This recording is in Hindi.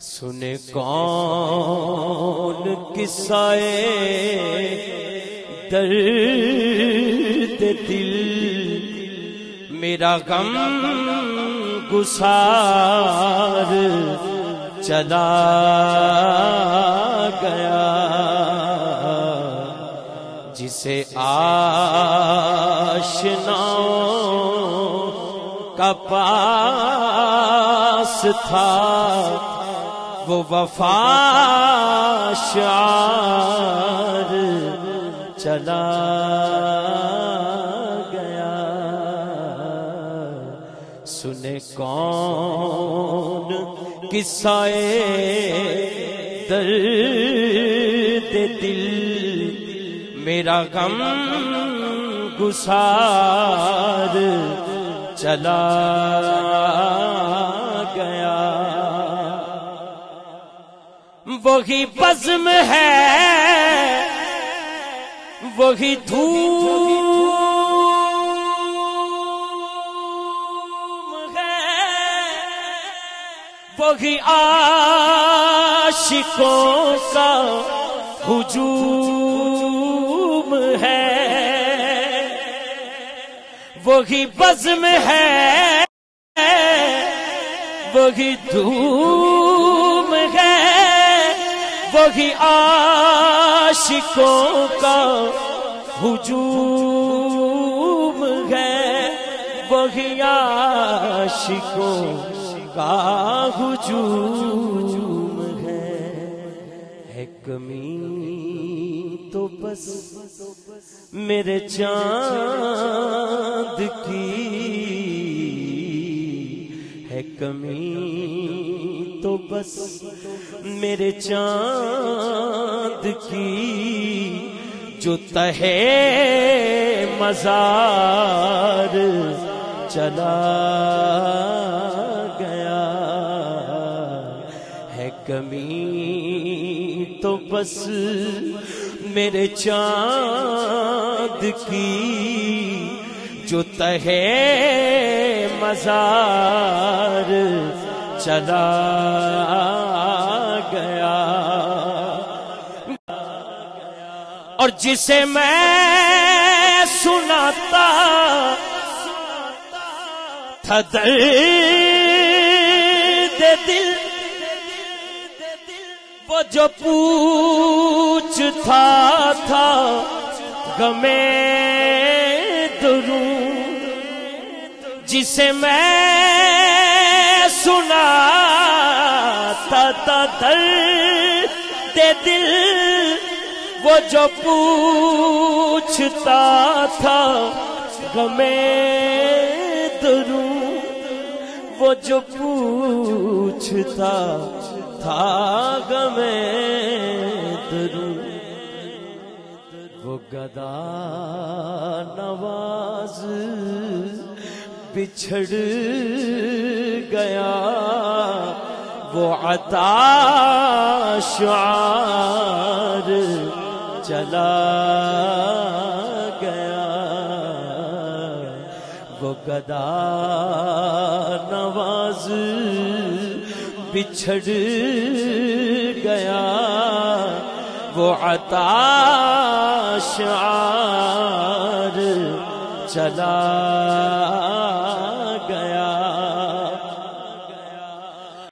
सुने कौन किस्साए दर्द दिल। मेरा गम गुसार चला गया। जिसे आशनाओं का पास था वो वफाशार चला गया। सुने कौन किस्साए दर्द दिल मेरा गम गुसार चला वही बज्म है, वही धूम है, वही आशिकों का हुजूम है, वही बज्म है, वही धूम वही आशिकों का हुजूम है। वही आशिकों का हुजूम है। है कमी तो बस मेरे चाँद की कमी तो बस मेरे चाँद की जो तहे मजार चला गया है कमी तो बस मेरे चाँद की जो तहे मजार चला गया। और जिसे मैं सुनाता, था दर्द दिल, वो जो पूछता था, गमे दरू जिसे मैं सुना था दर्द दिल, वो जो पूछता था, गमे दरू, वो जो पूछता था, गमे दरू। वो गदा नवाज़ बिछड़ गया। वो अता शार चला गया। वो गदा नवाज़ बिछड़ गया। वो अता शार चला